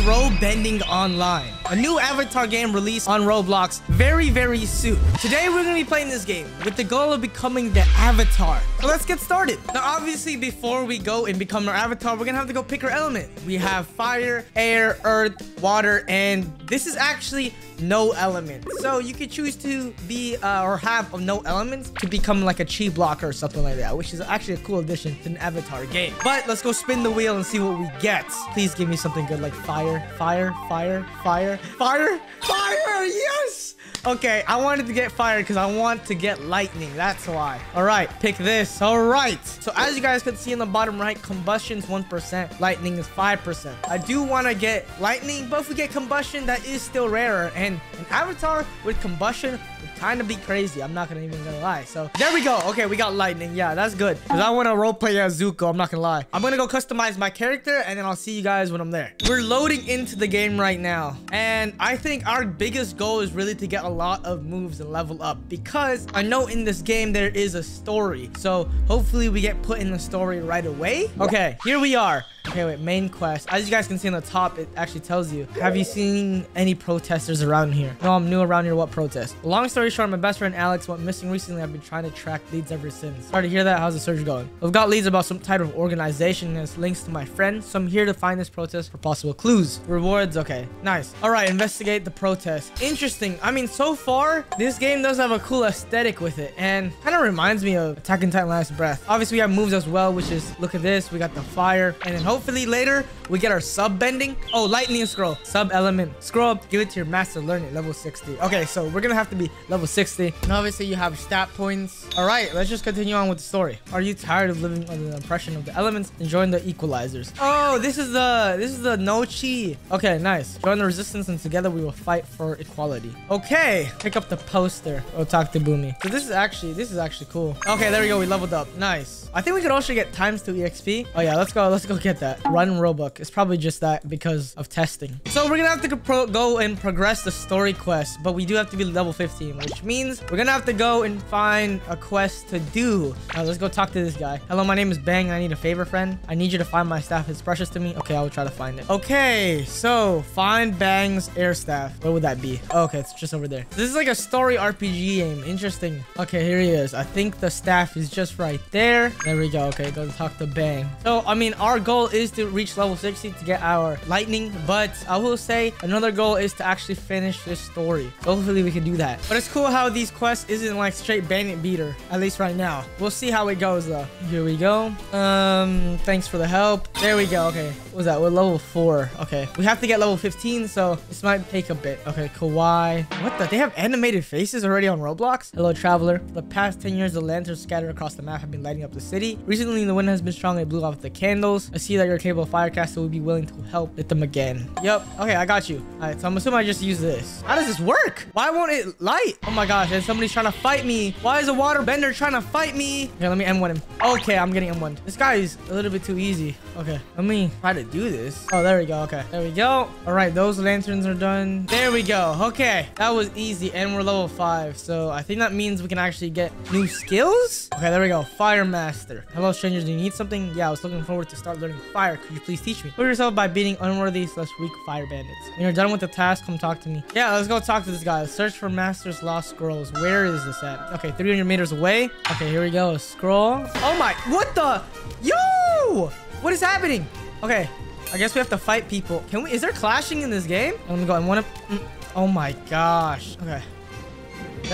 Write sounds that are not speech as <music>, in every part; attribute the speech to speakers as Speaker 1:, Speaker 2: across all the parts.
Speaker 1: Roll Bending Online. A new Avatar game released on Roblox very, very soon. Today, we're going to be playing this game with the goal of becoming the Avatar. So let's get started. Now, obviously, before we go and become our Avatar, we're going to have to go pick our element. We have fire, air, earth, water, and this is actually no element. So you could choose to be uh, or have no elements to become like a chi blocker or something like that, which is actually a cool addition to an avatar game. But let's go spin the wheel and see what we get. Please give me something good like fire, fire, fire, fire, fire, fire. Yes. Okay, I wanted to get fire because I want to get lightning. That's why. All right, pick this. All right. So as you guys can see in the bottom right, combustion's 1%, lightning is 5%. I do want to get lightning, but if we get combustion, that is still rarer. And an avatar with combustion kind of be crazy. I'm not gonna even gonna lie. So there we go. Okay, we got lightning. Yeah, that's good. Cause I want to roleplay as Zuko. I'm not gonna lie. I'm gonna go customize my character and then I'll see you guys when I'm there. We're loading into the game right now. And I think our biggest goal is really to get a lot of moves and level up because I know in this game there is a story. So hopefully we get put in the story right away. Okay, here we are. Okay, wait, main quest. As you guys can see on the top, it actually tells you. Have you seen any protesters around here? No, I'm new around here. What protest? Long story short, my best friend Alex went missing recently. I've been trying to track leads ever since. Sorry to hear that. How's the search going? I've got leads about some type of organization and has links to my friend. So I'm here to find this protest for possible clues. Rewards, okay. Nice. All right, investigate the protest. Interesting. I mean, so far, this game does have a cool aesthetic with it. And kind of reminds me of Attack on Titan Last Breath. Obviously, we have moves as well, which is, look at this. We got the fire. And then hopefully later we get our sub bending. Oh, lightning scroll, sub element. Scroll up, give it to your master, learn it, level 60. Okay, so we're gonna have to be level 60. And obviously you have stat points. All right, let's just continue on with the story. Are you tired of living under the impression of the elements and join the equalizers? Oh, this is the, this is the no chi. Okay, nice. Join the resistance and together we will fight for equality. Okay, pick up the poster. Oh, talk to Boomy. So this is actually, this is actually cool. Okay, there we go. We leveled up. Nice. I think we could also get times 2 EXP. Oh yeah, let's go. Let's go get that. Run Robux. It's probably just that because of testing. So we're gonna have to go and progress the story quest, but we do have to be level 15, which means we're gonna have to go and find a quest to do. Now let's go talk to this guy. Hello, my name is Bang. I need a favor, friend. I need you to find my staff. It's precious to me. Okay, I will try to find it. Okay, so find Bang's air staff. Where would that be? Oh, okay, it's just over there. This is like a story RPG game. Interesting. Okay, here he is. I think the staff is just right there. There we go. Okay, go talk to Bang. So, I mean, our goal is to reach level 60 to get our lightning. But I will say another goal is to actually finish this story. hopefully we can do that. But it's cool how these quests isn't like straight bandit beater. At least right now. We'll see how it goes though. Here we go. Um, thanks for the help. There we go. Okay. What was that? We're level 4. Okay. We have to get level 15, so this might take a bit. Okay, Kawaii. What the? They have animated faces already on Roblox? Hello, traveler. For the past 10 years, the lanterns scattered across the map have been lighting up the city. Recently, the wind has been strong and blew off the candles. I see that you're capable of firecaster will be willing to help lit them again. Yep. Okay, I got you. All right, so I'm assuming I just use this. How does this work? Why won't it light? Oh my gosh, and somebody's trying to fight me. Why is a water bender trying to fight me? Okay, let me M1 him. Okay, I'm getting M1. This guy is a little bit too easy. Okay, let me try to do this. Oh, there we go. Okay, there we go. All right, those lanterns are done. There we go. Okay, that was easy, and we're level 5. So I think that means we can actually get new skills. Okay, there we go. Fire Master. Hello, strangers. Do you need something? Yeah, I was looking forward to start learning fire. Could you please teach me? Prove yourself by beating unworthy slash weak fire bandits. When you're done with the task, come talk to me. Yeah, let's go talk to this guy. Search for Master's Lost Scrolls. Where is this at? Okay, 300 meters away. Okay, here we go. Scroll. Oh my, what the? Yo! What is happening? Okay, I guess we have to fight people. Can we, is there clashing in this game? Let me go. I want to, oh my gosh. Okay.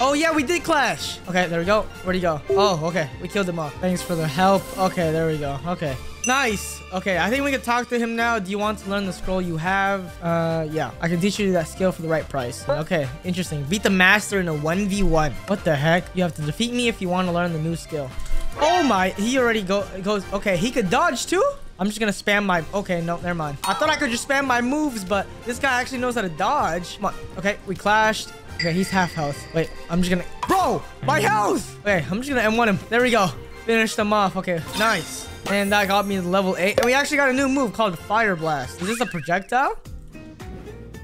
Speaker 1: Oh, yeah, we did clash. Okay, there we go. Where'd he go? Oh, okay. We killed him off. Thanks for the help. Okay, there we go. Okay. Nice. Okay, I think we can talk to him now. Do you want to learn the scroll you have? Uh, yeah. I can teach you that skill for the right price. Okay, interesting. Beat the master in a 1v1. What the heck? You have to defeat me if you want to learn the new skill. Oh my, he already go goes. Okay, he could dodge too? I'm just gonna spam my... Okay, no, never mind. I thought I could just spam my moves, but this guy actually knows how to dodge. Come on. Okay, we clashed. Okay, he's half health. Wait, I'm just gonna... Bro, my mm-hmm. health! Okay, I'm just gonna M1 him. There we go. Finish them off. Okay, nice. And that got me to level 8. And we actually got a new move called Fire Blast. Is this a projectile?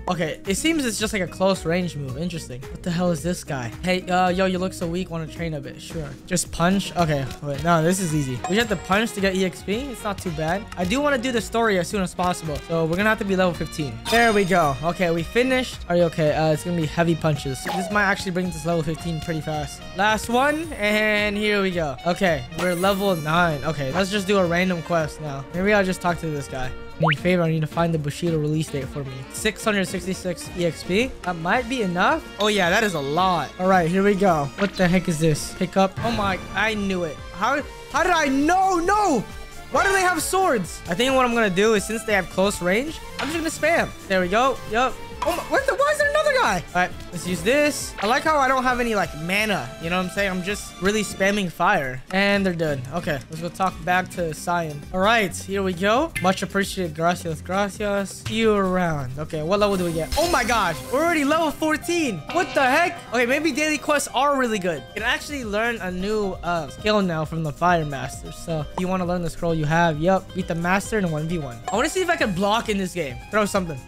Speaker 1: Okay, it seems it's just like a close range move. Interesting. What the hell is this guy? Hey, uh, yo, you look so weak. Want to train a bit? Sure. Just punch? Okay, wait, no, this is easy. We have to punch to get EXP. It's not too bad. I do want to do the story as soon as possible. So we're gonna have to be level 15. There we go. Okay, we finished. Are you okay? Uh, it's gonna be heavy punches. This might actually bring us level 15 pretty fast. Last one, and here we go. Okay, we're level 9. Okay, let's just do a random quest now. Maybe I'll just talk to this guy. Need a favor, I need to find the Bushido release date for me. 666 EXP. That might be enough. Oh yeah, that is a lot. All right, here we go. What the heck is this? Pick up. Oh my, I knew it. How, how did I know? No! Why do they have swords? I think what I'm gonna do is since they have close range, I'm just gonna spam. There we go. Yup. Oh my, what the, why is there guy? All right, let's use this. I like how I don't have any like mana. You know what I'm saying? I'm just really spamming fire. And they're done. Okay, let's go talk back to Cyan. All right, here we go. Much appreciated. Gracias, gracias. You around. Okay, what level do we get? Oh my gosh, we're already level 14. What the heck? Okay, maybe daily quests are really good. You can actually learn a new uh, skill now from the Fire Master. So if you want to learn the scroll you have, yep, beat the Master in 1v1. I want to see if I can block in this game. Throw something.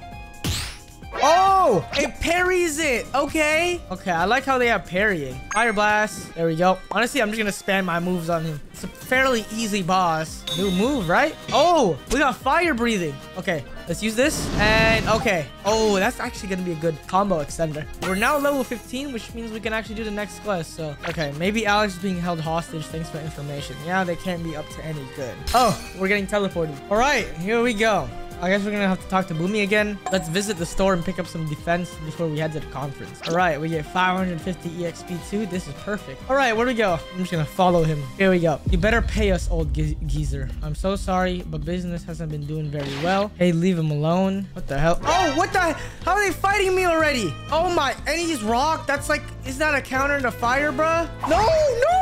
Speaker 1: Oh, it parries it. Okay. Okay, I like how they have parrying. Fire blast. There we go. Honestly, I'm just gonna spam my moves on him. It's a fairly easy boss. New move, right? Oh, we got fire breathing. Okay, let's use this. And okay. Oh, that's actually gonna be a good combo extender. We're now level 15, which means we can actually do the next quest. So, okay, maybe Alex is being held hostage. Thanks for information. Yeah, they can't be up to any good. Oh, we're getting teleported. All right, here we go. I guess we're gonna have to talk to Boomy again. Let's visit the store and pick up some defense before we head to the conference. All right, we get 550 EXP too. This is perfect. All right, where do we go? I'm just gonna follow him. Here we go. You better pay us, old ge geezer. I'm so sorry, but business hasn't been doing very well. Hey, leave him alone. What the hell? Oh, what the? How are they fighting me already? Oh my, and he's rock. That's like, is that a counter to fire, bruh? No, no, no.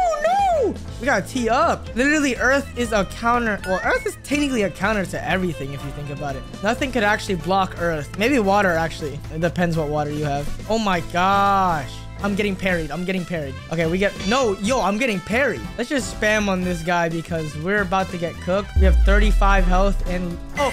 Speaker 1: We gotta tee up. Literally, Earth is a counter. Well, Earth is technically a counter to everything if you think about it. Nothing could actually block Earth. Maybe water, actually. It depends what water you have. Oh my gosh. I'm getting parried. I'm getting parried. Okay, we get... No, yo, I'm getting parried. Let's just spam on this guy because we're about to get cooked. We have 35 health and... Oh...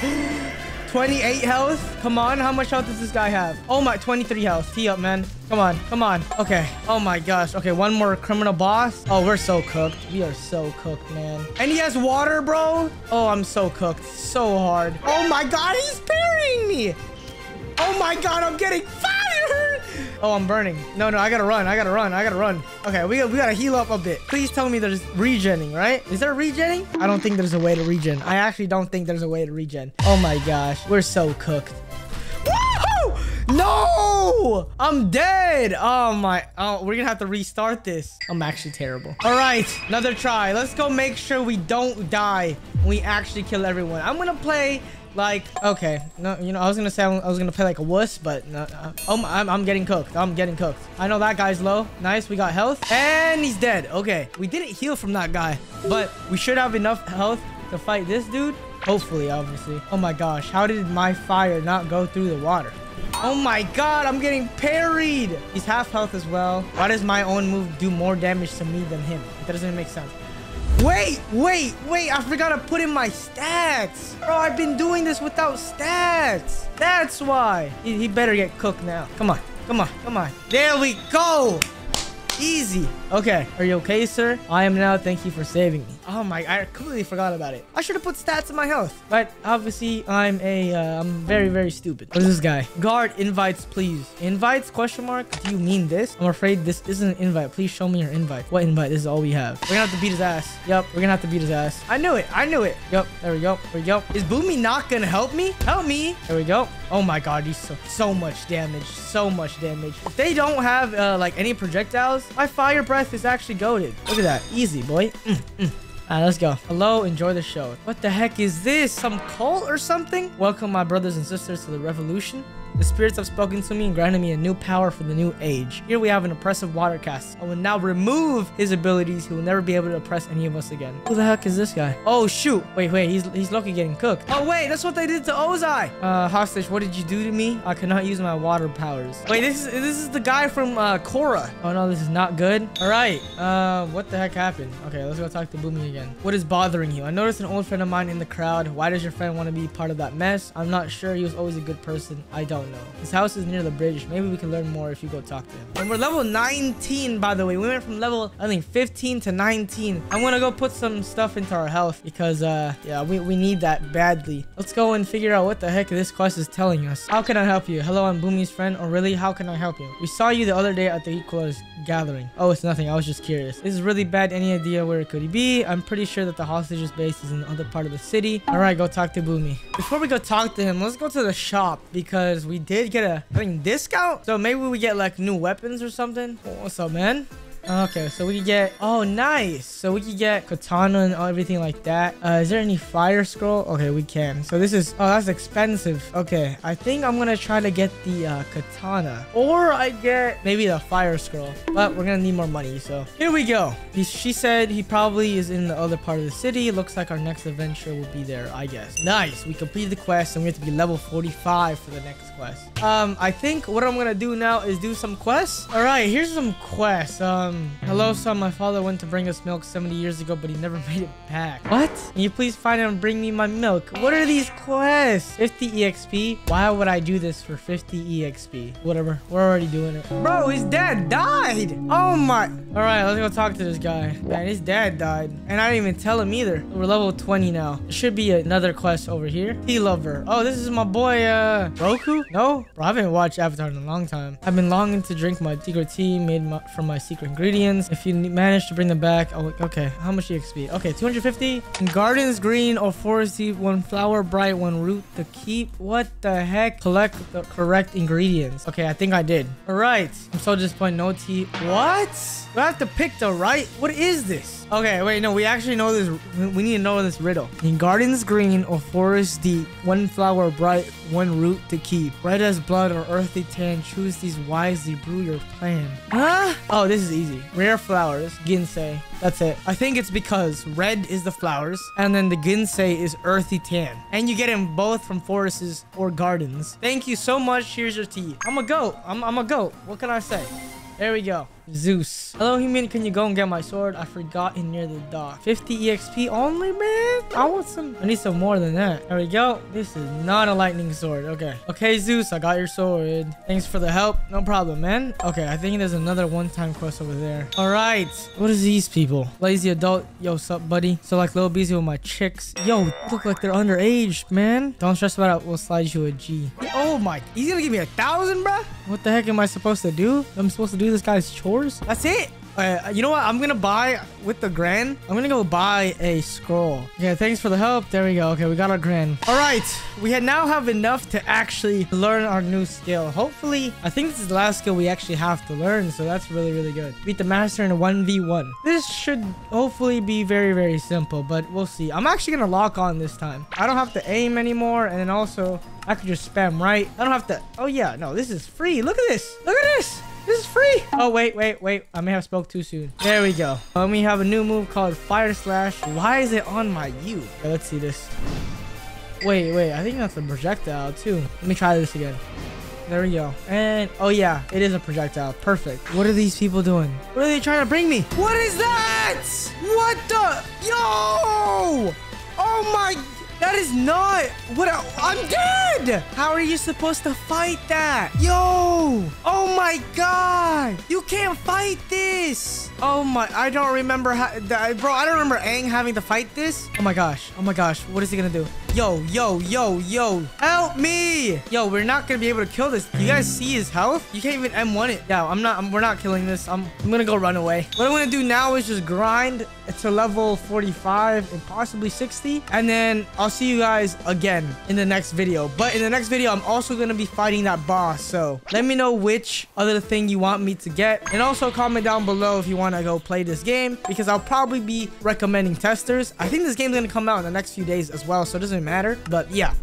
Speaker 1: 28 health. Come on. How much health does this guy have? Oh my, 23 health. Tee up, man. Come on. Come on. Okay. Oh my gosh. Okay, one more criminal boss. Oh, we're so cooked. We are so cooked, man. And he has water, bro. Oh, I'm so cooked. So hard. Oh my god, he's parrying me. Oh my god, I'm getting fired. Oh, I'm burning. No, no, I gotta run. I gotta run. I gotta run. Okay, we, we gotta heal up a bit. Please tell me there's regening, right? Is there regening? I don't think there's a way to regen. I actually don't think there's a way to regen. Oh my gosh, we're so cooked. No! I'm dead. Oh my. Oh, we're gonna have to restart this. I'm actually terrible. All right, another try. Let's go make sure we don't die. We actually kill everyone. I'm gonna play like, okay, no, you know, I was gonna say I was gonna play like a wuss, but no, uh, oh, I'm, I'm getting cooked. I'm getting cooked. I know that guy's low. Nice, we got health, and he's dead. Okay, we didn't heal from that guy, but we should have enough health to fight this dude. Hopefully, obviously. Oh my gosh, how did my fire not go through the water? Oh my god, I'm getting parried. He's half health as well. Why does my own move do more damage to me than him? It doesn't make sense. Wait, wait, wait. I forgot to put in my stats. Bro, I've been doing this without stats. That's why. He, he better get cooked now. Come on, come on, come on. There we go. Easy. Okay. Are you okay, sir? I am now. Thank you for saving me. Oh my, I completely forgot about it. I should have put stats in my health. But obviously, I'm a, uh, I'm very, very stupid. What is this guy? Guard, invites, please. Invites, question mark? Do you mean this? I'm afraid this isn't an invite. Please show me your invite. What invite? This is all we have. We're gonna have to beat his ass. Yep, we're gonna have to beat his ass. I knew it. I knew it. Yep, there we go. There we go. Is Boomy not gonna help me? Help me. There we go. Oh my god, he's so, so much damage. So much damage. If they don't have, uh, like, any projectiles, my fire breath is actually goaded. Look at that. Easy, boy. Mm, mm. Alright, let's go. Hello, enjoy the show. What the heck is this? Some cult or something? Welcome, my brothers and sisters, to the revolution. The spirits have spoken to me and granted me a new power for the new age. Here we have an oppressive water caste. I will now remove his abilities. He will never be able to oppress any of us again. Who the heck is this guy? Oh, shoot. Wait, wait. He's, he's lucky getting cooked. Oh, wait. That's what they did to Ozai. Uh, hostage, what did you do to me? I cannot use my water powers. Wait, this is this is the guy from uh, Korra. Oh, no. This is not good. All right. Uh, what the heck happened? Okay, let's go talk to Boomy again. What is bothering you? I noticed an old friend of mine in the crowd. Why does your friend want to be part of that mess? I'm not sure. He was always a good person. I don't don't know. His house is near the bridge. Maybe we can learn more if you go talk to him. And we're level 19, by the way. We went from level, I think, 15 to 19. I'm gonna go put some stuff into our health because, uh, yeah, we, we need that badly. Let's go and figure out what the heck this quest is telling us. How can I help you? Hello, I'm Boomy's friend. Or oh, really, how can I help you? We saw you the other day at the Equalers gathering. Oh, it's nothing. I was just curious. This is really bad. Any idea where it could be? I'm pretty sure that the hostages base is in the other part of the city. All right, go talk to Boomy. Before we go talk to him, let's go to the shop because we did get a I think, discount. So maybe we get like new weapons or something. What's up, man? Okay, so we could get... Oh, nice. So we could get katana and everything like that. Uh, is there any fire scroll? Okay, we can. So this is... Oh, that's expensive. Okay, I think I'm gonna try to get the uh, katana. Or I get maybe the fire scroll. But we're gonna need more money, so... Here we go. He, she said he probably is in the other part of the city. Looks like our next adventure will be there, I guess. Nice. We completed the quest and we have to be level 45 for the next quest. Um, I think what I'm gonna do now is do some quests. All right, here's some quests. Um, um, hello, son. My father went to bring us milk 70 years ago, but he never <laughs> made it back. What? Can you please find him and bring me my milk? What are these quests? 50 EXP? Why would I do this for 50 EXP? Whatever. We're already doing it. Bro, his dad died. Oh my. All right, let's go talk to this guy. Man, his dad died. And I didn't even tell him either. We're level 20 now. There should be another quest over here. Tea lover. Oh, this is my boy, uh, Roku? No? Bro, I haven't watched Avatar in a long time. I've been longing to drink my secret tea made my, from my secret ingredient ingredients. If you manage to bring them back, oh, okay. How much EXP? Okay, 250. Gardens green oh, or foresty, one flower bright, one root to keep. What the heck? Collect the correct ingredients. Okay, I think I did. All right. I'm so disappointed. No tea. What? We have to pick the right. What is this? Okay, wait, no, we actually know this. We need to know this riddle. In gardens green oh, or forest deep, one flower bright, one root to keep. Red as blood or earthy tan, choose these wisely, brew your plan. Huh? Oh, this is easy. Rare flowers, ginseng. That's it. I think it's because red is the flowers, and then the ginseng is earthy tan. And you get them both from forests or gardens. Thank you so much. Here's your tea. I'm a goat. I'm, I'm a goat. What can I say? There we go. Zeus. Hello, human. Can you go and get my sword? I forgot in near the dock. 50 EXP only, man? I want some. I need some more than that. There we go. This is not a lightning sword. Okay. Okay, Zeus. I got your sword. Thanks for the help. No problem, man. Okay, I think there's another one-time quest over there. All right. What is these people? Lazy adult. Yo, sup, buddy? So, like, little busy with my chicks. Yo, look like they're underage, man. Don't stress about it. We'll slide you a G. Oh, my. He's gonna give me a thousand, bruh? What the heck am I supposed to do? I'm supposed to do this guy's chore? That's it. Uh, you know what? I'm gonna buy with the grand. I'm gonna go buy a scroll. Yeah, thanks for the help. There we go. Okay, we got our grand. All right, we now have enough to actually learn our new skill. Hopefully, I think this is the last skill we actually have to learn, so that's really, really good. Beat the master in a 1v1. This should hopefully be very, very simple, but we'll see. I'm actually gonna lock on this time. I don't have to aim anymore, and then also I can just spam right. I don't have to. Oh yeah, no, this is free. Look at this. Look at this. This is free. Oh, wait, wait, wait. I may have spoke too soon. There we go. And we have a new move called Fire Slash. Why is it on my U? Okay, let's see this. Wait, wait. I think that's a projectile too. Let me try this again. There we go. And, oh yeah, it is a projectile. Perfect. What are these people doing? What are they trying to bring me? What is that? What the? Yo! Oh my that is not what I, I'm dead. How are you supposed to fight that? Yo. Oh my God. You can't fight this. Oh my, I don't remember how, bro, I don't remember Aang having to fight this. Oh my gosh. Oh my gosh. What is he gonna do? Yo, yo, yo, yo. Help me. Yo, we're not going to be able to kill this. You guys see his health? You can't even M1 it. Yeah, I'm not, I'm, we're not killing this. I'm, I'm going to go run away. What I'm going to do now is just grind to level 45 and possibly 60. And then I'll see you guys again in the next video. But in the next video, I'm also going to be fighting that boss. So let me know which other thing you want me to get. And also comment down below if you want to go play this game because I'll probably be recommending testers. I think this game's going to come out in the next few days as well. So it doesn't matter. But yeah,